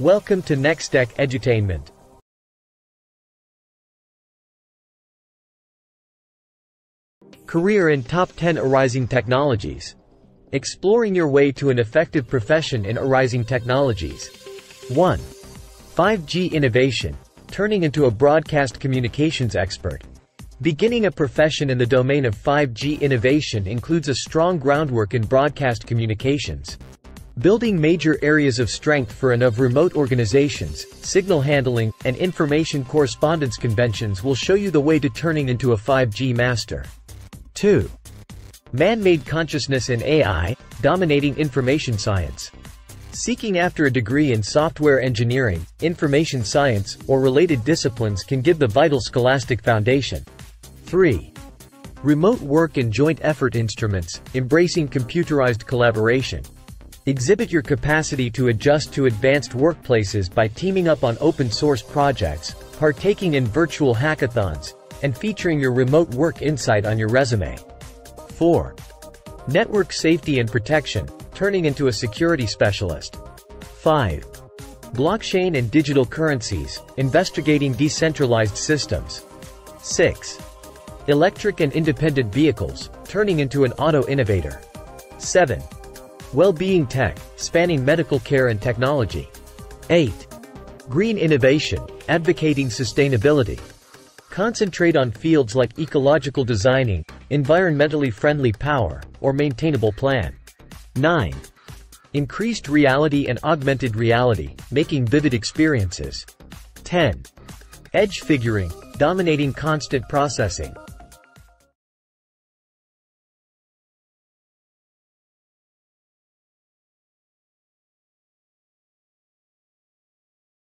Welcome to NexTech Edutainment. Career in Top 10 Arising Technologies. Exploring your way to an effective profession in arising technologies. 1. 5G Innovation. Turning into a broadcast communications expert. Beginning a profession in the domain of 5G innovation includes a strong groundwork in broadcast communications. Building major areas of strength for and of remote organizations, signal handling, and information correspondence conventions will show you the way to turning into a 5G master. 2. Man-made consciousness in AI, dominating information science. Seeking after a degree in software engineering, information science, or related disciplines can give the vital scholastic foundation. 3. Remote work and joint effort instruments, embracing computerized collaboration. Exhibit your capacity to adjust to advanced workplaces by teaming up on open source projects, partaking in virtual hackathons, and featuring your remote work insight on your resume. 4. Network safety and protection, turning into a security specialist. 5. Blockchain and digital currencies, investigating decentralized systems. 6. Electric and independent vehicles, turning into an auto innovator. 7. Well-being tech, spanning medical care and technology. 8. Green innovation, advocating sustainability. Concentrate on fields like ecological designing, environmentally friendly power, or maintainable plan. 9. Increased reality and augmented reality, making vivid experiences. 10. Edge figuring, dominating constant processing,